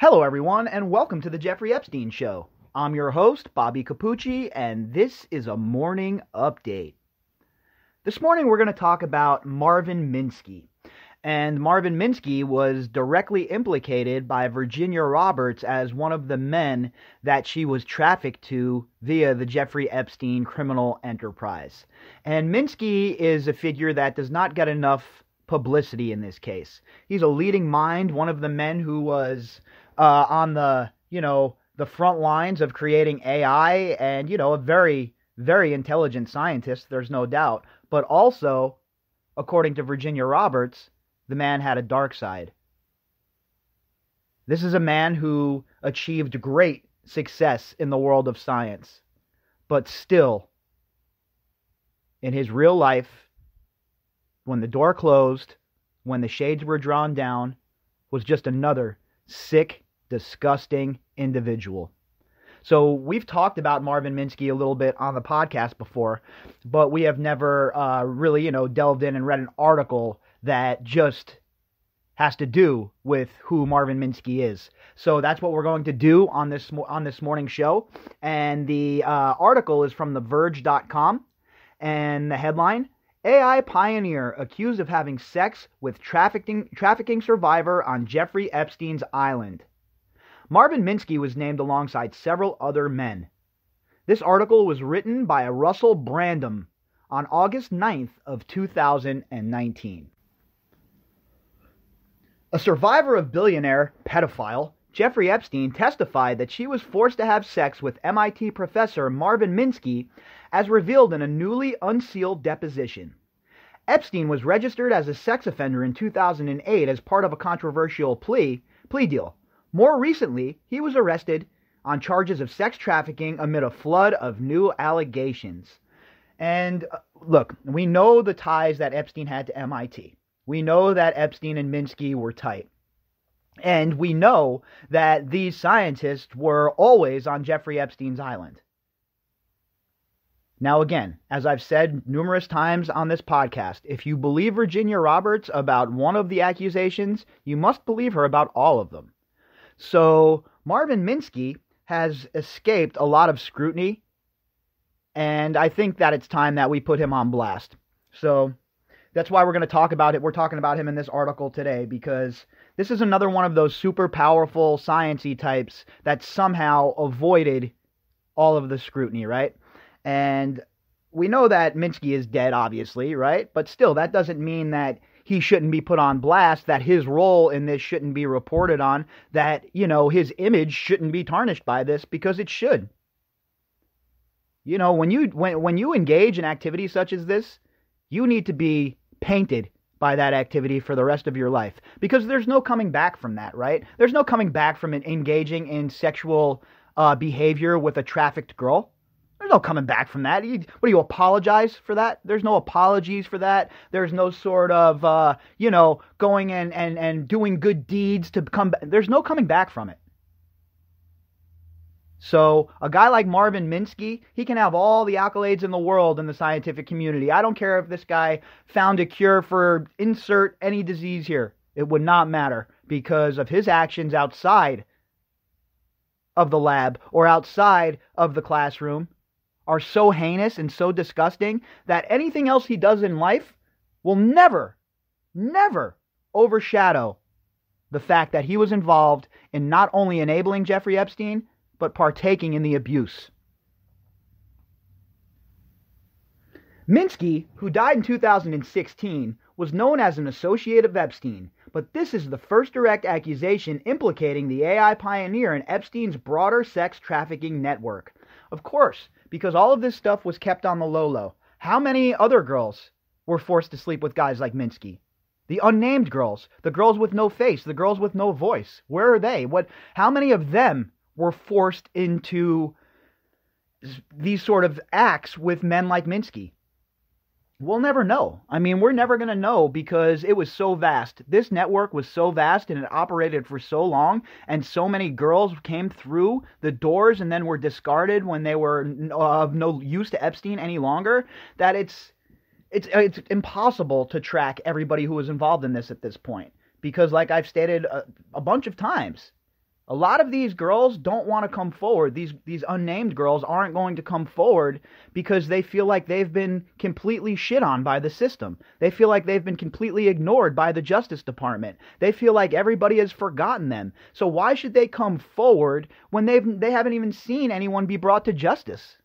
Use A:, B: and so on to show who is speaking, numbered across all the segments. A: Hello, everyone, and welcome to the Jeffrey Epstein Show. I'm your host, Bobby Capucci, and this is a morning update. This morning, we're going to talk about Marvin Minsky. And Marvin Minsky was directly implicated by Virginia Roberts as one of the men that she was trafficked to via the Jeffrey Epstein criminal enterprise. And Minsky is a figure that does not get enough publicity in this case. He's a leading mind, one of the men who was uh, on the you know the front lines of creating AI, and you know a very very intelligent scientist. There's no doubt, but also, according to Virginia Roberts, the man had a dark side. This is a man who achieved great success in the world of science, but still, in his real life, when the door closed, when the shades were drawn down, was just another sick, disgusting individual. So we've talked about Marvin Minsky a little bit on the podcast before, but we have never uh, really, you know, delved in and read an article that just has to do with who Marvin Minsky is. So that's what we're going to do on this on this morning show. And the uh, article is from TheVerge.com, and the headline: AI pioneer accused of having sex with trafficking trafficking survivor on Jeffrey Epstein's island. Marvin Minsky was named alongside several other men. This article was written by a Russell Brandom on August 9th of 2019. A survivor of billionaire pedophile Jeffrey Epstein testified that she was forced to have sex with MIT professor Marvin Minsky as revealed in a newly unsealed deposition. Epstein was registered as a sex offender in 2008 as part of a controversial plea plea deal more recently, he was arrested on charges of sex trafficking amid a flood of new allegations. And uh, look, we know the ties that Epstein had to MIT. We know that Epstein and Minsky were tight. And we know that these scientists were always on Jeffrey Epstein's island. Now, again, as I've said numerous times on this podcast, if you believe Virginia Roberts about one of the accusations, you must believe her about all of them. So Marvin Minsky has escaped a lot of scrutiny, and I think that it's time that we put him on blast. So that's why we're going to talk about it. We're talking about him in this article today because this is another one of those super powerful sciency types that somehow avoided all of the scrutiny, right? And we know that Minsky is dead, obviously, right? But still, that doesn't mean that he shouldn't be put on blast, that his role in this shouldn't be reported on, that, you know, his image shouldn't be tarnished by this because it should. You know, when you when when you engage in activities such as this, you need to be painted by that activity for the rest of your life because there's no coming back from that, right? There's no coming back from engaging in sexual uh, behavior with a trafficked girl. There's no coming back from that. You, what do you apologize for that? There's no apologies for that. There's no sort of uh, you know going and and and doing good deeds to come. Back. There's no coming back from it. So a guy like Marvin Minsky, he can have all the accolades in the world in the scientific community. I don't care if this guy found a cure for insert any disease here. It would not matter because of his actions outside of the lab or outside of the classroom are so heinous and so disgusting that anything else he does in life will never, never overshadow the fact that he was involved in not only enabling Jeffrey Epstein, but partaking in the abuse. Minsky, who died in 2016, was known as an associate of Epstein, but this is the first direct accusation implicating the AI pioneer in Epstein's broader sex trafficking network. Of course, because all of this stuff was kept on the low low. How many other girls were forced to sleep with guys like Minsky? The unnamed girls, the girls with no face, the girls with no voice. Where are they? What how many of them were forced into these sort of acts with men like Minsky? we'll never know. I mean, we're never going to know because it was so vast. This network was so vast and it operated for so long, and so many girls came through the doors and then were discarded when they were of no use to Epstein any longer that it's it's it's impossible to track everybody who was involved in this at this point because like I've stated a, a bunch of times, a lot of these girls don't want to come forward. These these unnamed girls aren't going to come forward because they feel like they've been completely shit on by the system. They feel like they've been completely ignored by the Justice Department. They feel like everybody has forgotten them. So why should they come forward when they've they haven't even seen anyone be brought to justice?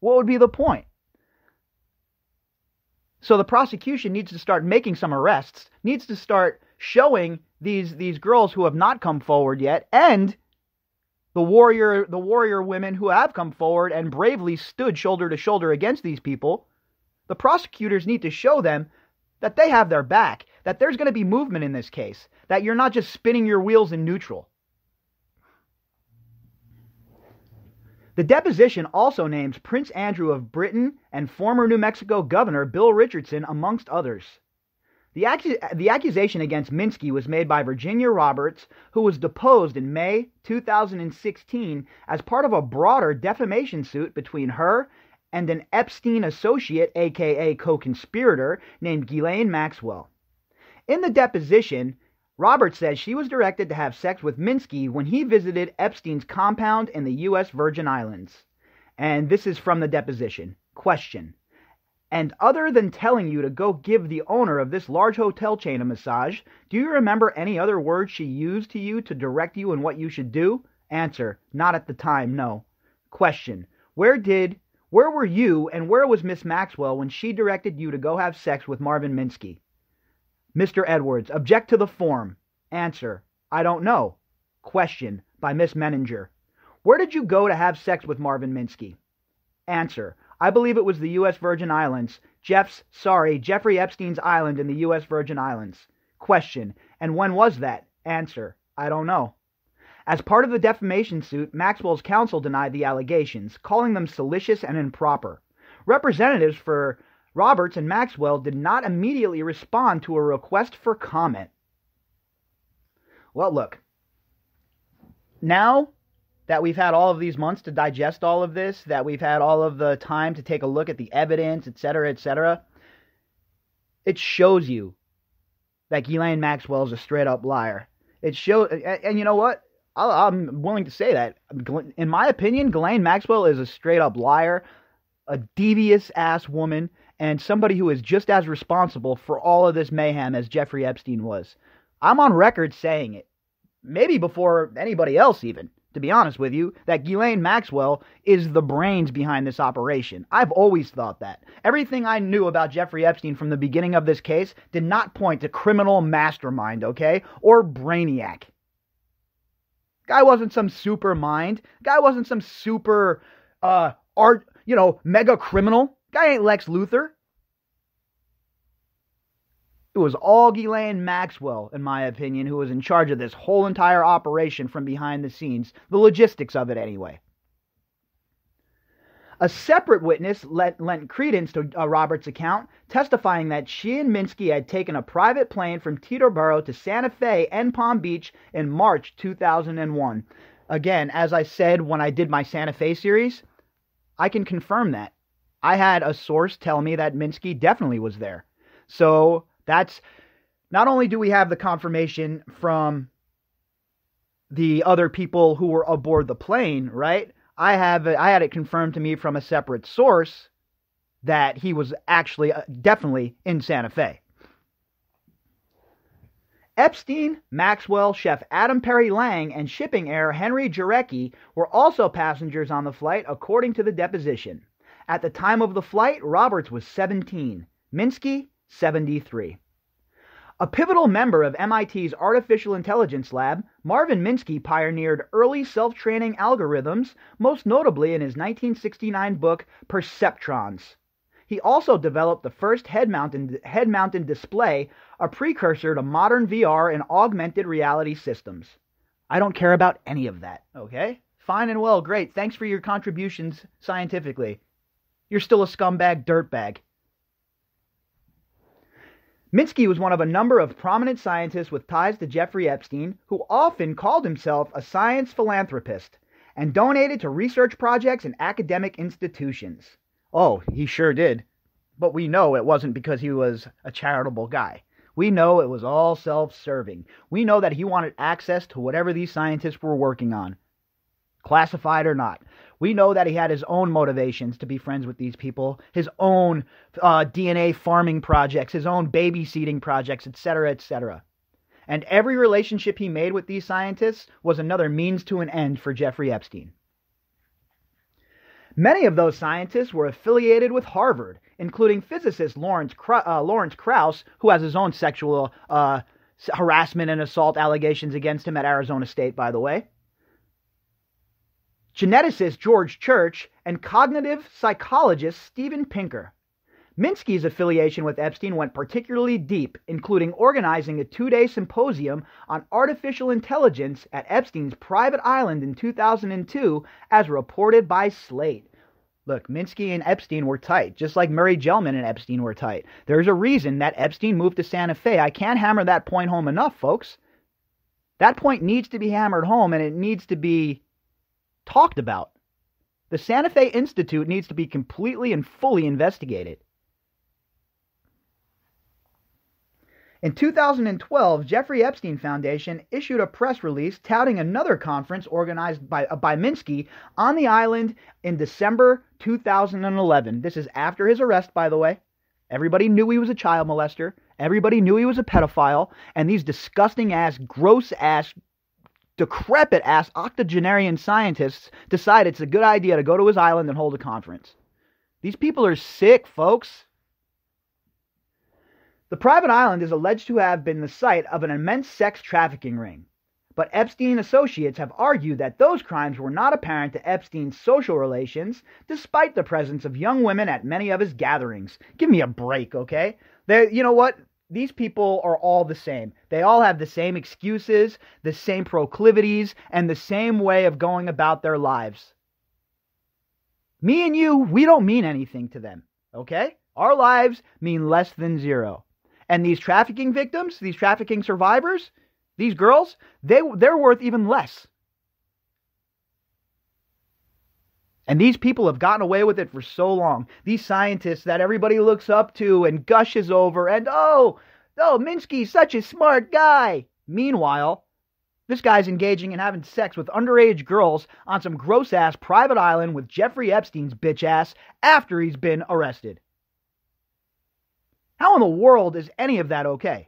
A: What would be the point? So the prosecution needs to start making some arrests, needs to start showing these these girls who have not come forward yet and the warrior the warrior women who have come forward and bravely stood shoulder to shoulder against these people the prosecutors need to show them that they have their back that there's going to be movement in this case that you're not just spinning your wheels in neutral The deposition also names Prince Andrew of Britain and former New Mexico Governor Bill Richardson, amongst others. The, the accusation against Minsky was made by Virginia Roberts, who was deposed in May 2016 as part of a broader defamation suit between her and an Epstein associate, aka co conspirator, named Ghislaine Maxwell. In the deposition, Roberts says she was directed to have sex with Minsky when he visited Epstein's compound in the U.S. Virgin Islands. And this is from the deposition. Question and other than telling you to go give the owner of this large hotel chain a massage, do you remember any other words she used to you to direct you in what you should do? Answer: Not at the time, no. Question: Where did, where were you and where was Miss Maxwell when she directed you to go have sex with Marvin Minsky? Mr. Edwards: Object to the form. Answer: I don't know. Question by Miss Menninger: Where did you go to have sex with Marvin Minsky? Answer: I believe it was the U.S. Virgin Islands. Jeff's, sorry, Jeffrey Epstein's island in the U.S. Virgin Islands. Question. And when was that? Answer. I don't know. As part of the defamation suit, Maxwell's counsel denied the allegations, calling them salacious and improper. Representatives for Roberts and Maxwell did not immediately respond to a request for comment. Well, look. Now that we've had all of these months to digest all of this, that we've had all of the time to take a look at the evidence, et cetera, et cetera. It shows you that Ghislaine Maxwell is a straight up liar. It shows, and, and you know what? i am willing to say that. In my opinion, Ghislaine Maxwell is a straight up liar, a devious ass woman, and somebody who is just as responsible for all of this mayhem as Jeffrey Epstein was. I'm on record saying it, maybe before anybody else even to be honest with you, that Ghislaine Maxwell is the brains behind this operation. I've always thought that. Everything I knew about Jeffrey Epstein from the beginning of this case did not point to criminal mastermind, okay? Or brainiac. Guy wasn't some super mind. Guy wasn't some super uh art, you know, mega criminal. Guy ain't Lex Luthor. It was Ghislaine Maxwell, in my opinion, who was in charge of this whole entire operation from behind the scenes, the logistics of it anyway. A separate witness lent, lent credence to uh, Roberts' account, testifying that she and Minsky had taken a private plane from Teterboro to Santa Fe and Palm Beach in March 2001. Again, as I said when I did my Santa Fe series, I can confirm that. I had a source tell me that Minsky definitely was there. So that's not only do we have the confirmation from the other people who were aboard the plane, right? I have I had it confirmed to me from a separate source that he was actually uh, definitely in Santa Fe. Epstein, Maxwell, Chef Adam Perry Lang, and shipping heir Henry Jarecki were also passengers on the flight, according to the deposition. At the time of the flight, Roberts was 17, Minsky, 73. A pivotal member of MIT's Artificial Intelligence Lab, Marvin Minsky pioneered early self training algorithms, most notably in his 1969 book Perceptrons. He also developed the first head mounted, head mounted display, a precursor to modern VR and augmented reality systems. I don't care about any of that, okay? Fine and well, great. Thanks for your contributions scientifically. You're still a scumbag dirtbag. Minsky was one of a number of prominent scientists with ties to Jeffrey Epstein who often called himself a science philanthropist and donated to research projects and academic institutions. Oh, he sure did. But we know it wasn't because he was a charitable guy. We know it was all self serving. We know that he wanted access to whatever these scientists were working on, classified or not. We know that he had his own motivations to be friends with these people, his own uh, DNA farming projects, his own babysitting projects, etc., etc. And every relationship he made with these scientists was another means to an end for Jeffrey Epstein. Many of those scientists were affiliated with Harvard, including physicist Lawrence, uh, Lawrence Krauss, who has his own sexual uh, harassment and assault allegations against him at Arizona State, by the way geneticist George Church, and cognitive psychologist Steven Pinker. Minsky's affiliation with Epstein went particularly deep, including organizing a two day symposium on artificial intelligence at Epstein's private island in 2002, as reported by Slate. Look, Minsky and Epstein were tight, just like Murray Gell-Mann and Epstein were tight. There's a reason that Epstein moved to Santa Fe. I can't hammer that point home enough, folks. That point needs to be hammered home, and it needs to be talked about. The Santa Fe Institute needs to be completely and fully investigated. In 2012, Jeffrey Epstein Foundation issued a press release touting another conference organized by, uh, by Minsky on the island in December 2011. This is after his arrest, by the way. Everybody knew he was a child molester. Everybody knew he was a pedophile. And these disgusting ass, gross ass decrepit ass octogenarian scientists decide it's a good idea to go to his island and hold a conference. These people are sick, folks. The private island is alleged to have been the site of an immense sex trafficking ring, but Epstein associates have argued that those crimes were not apparent to Epstein's social relations, despite the presence of young women at many of his gatherings. Give me a break, okay? They, you know what? these people are all the same. They all have the same excuses, the same proclivities, and the same way of going about their lives. Me and you, we don't mean anything to them, okay? Our lives mean less than zero. And these trafficking victims, these trafficking survivors, these girls, they, they're worth even less. And these people have gotten away with it for so long. These scientists that everybody looks up to and gushes over, and oh, oh, Minsky's such a smart guy. Meanwhile, this guy's engaging in having sex with underage girls on some gross ass private island with Jeffrey Epstein's bitch ass after he's been arrested. How in the world is any of that okay?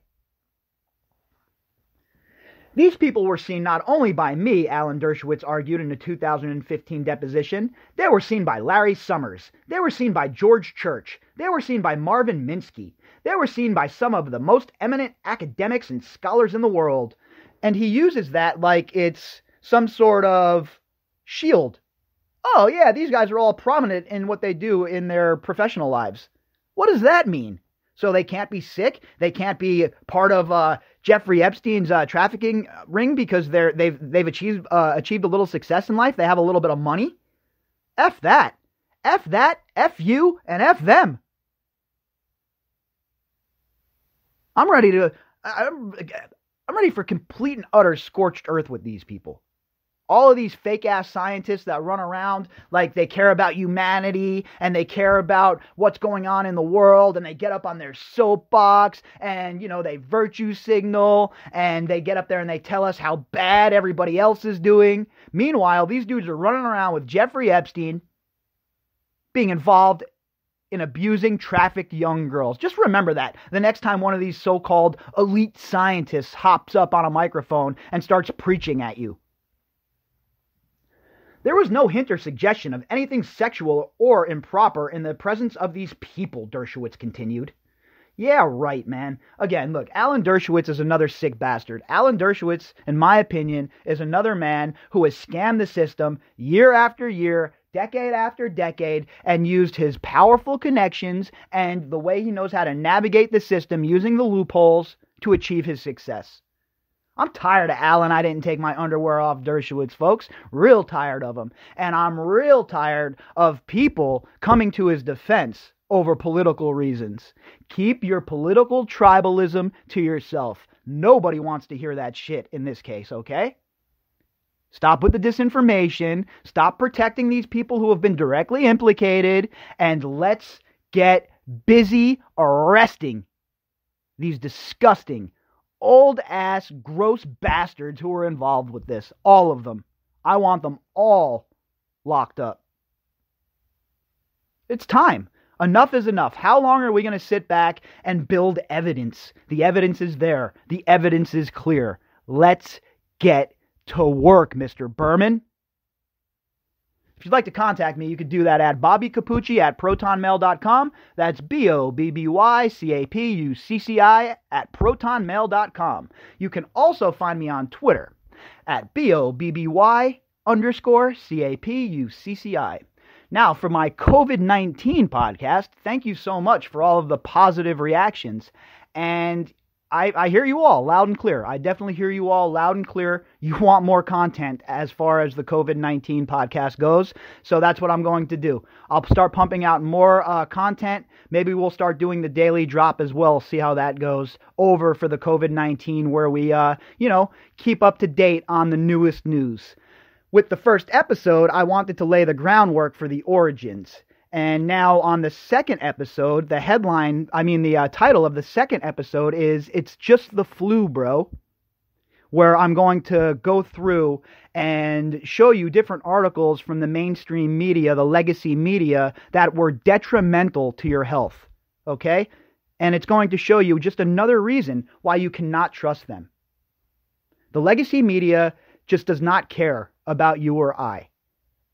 A: These people were seen not only by me, Alan Dershowitz argued in a 2015 deposition, they were seen by Larry Summers, they were seen by George Church, they were seen by Marvin Minsky, they were seen by some of the most eminent academics and scholars in the world. And he uses that like it's some sort of shield. Oh, yeah, these guys are all prominent in what they do in their professional lives. What does that mean? So they can't be sick. They can't be part of uh, Jeffrey Epstein's uh, trafficking ring because they're they've they've achieved uh, achieved a little success in life. They have a little bit of money. F that. F that. F you and F them. I'm ready to. I'm, I'm ready for complete and utter scorched earth with these people all of these fake ass scientists that run around like they care about humanity and they care about what's going on in the world and they get up on their soapbox and you know they virtue signal and they get up there and they tell us how bad everybody else is doing meanwhile these dudes are running around with jeffrey epstein being involved in abusing trafficked young girls. Just remember that the next time one of these so called elite scientists hops up on a microphone and starts preaching at you. There was no hint or suggestion of anything sexual or improper in the presence of these people, Dershowitz continued. Yeah, right, man. Again, look, Alan Dershowitz is another sick bastard. Alan Dershowitz, in my opinion, is another man who has scammed the system year after year, decade after decade, and used his powerful connections and the way he knows how to navigate the system using the loopholes to achieve his success. I'm tired of Alan. I didn't take my underwear off Dershowitz, folks. Real tired of him. And I'm real tired of people coming to his defense over political reasons. Keep your political tribalism to yourself. Nobody wants to hear that shit in this case, okay? Stop with the disinformation. Stop protecting these people who have been directly implicated. And let's get busy arresting these disgusting old ass, gross bastards who are involved with this. All of them. I want them all locked up. It's time. Enough is enough. How long are we going to sit back and build evidence? The evidence is there, the evidence is clear. Let's get to work, Mr. Berman. If you'd like to contact me, you could do that at Bobby Capucci at protonmail.com. That's B O B B Y C A P U C C I at protonmail.com. You can also find me on Twitter at B O B B Y underscore C A P U C C I. Now, for my COVID 19 podcast, thank you so much for all of the positive reactions. And I, I hear you all loud and clear. I definitely hear you all loud and clear. You want more content as far as the COVID 19 podcast goes. So that's what I'm going to do. I'll start pumping out more uh, content. Maybe we'll start doing the daily drop as well, see how that goes over for the COVID 19, where we, uh, you know, keep up to date on the newest news. With the first episode, I wanted to lay the groundwork for the origins. And now on the second episode, the headline, I mean, the uh, title of the second episode is It's Just the Flu, Bro, where I'm going to go through and show you different articles from the mainstream media, the legacy media, that were detrimental to your health. Okay? And it's going to show you just another reason why you cannot trust them. The legacy media just does not care about you or I.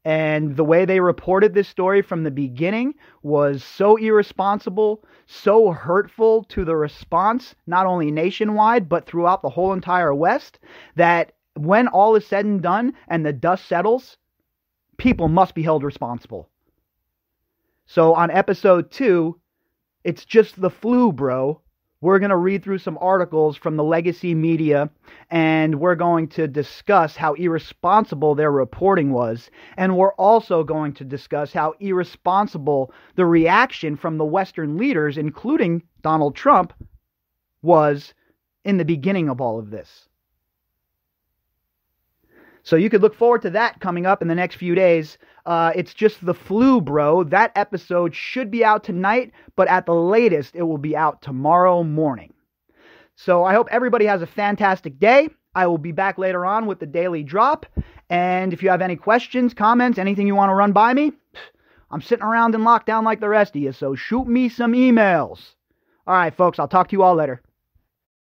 A: And the way they reported this story from the beginning was so irresponsible, so hurtful to the response, not only nationwide, but throughout the whole entire West, that when all is said and done and the dust settles, people must be held responsible. So on episode two, it's just the flu, bro we're going to read through some articles from the legacy media and we're going to discuss how irresponsible their reporting was. And we're also going to discuss how irresponsible the reaction from the Western leaders, including Donald Trump, was in the beginning of all of this. So you could look forward to that coming up in the next few days. Uh, it's just the flu, bro. That episode should be out tonight, but at the latest, it will be out tomorrow morning. So I hope everybody has a fantastic day. I will be back later on with the daily drop. And if you have any questions, comments, anything you want to run by me, I'm sitting around in lockdown like the rest of you, so shoot me some emails. All right, folks, I'll talk to you all later.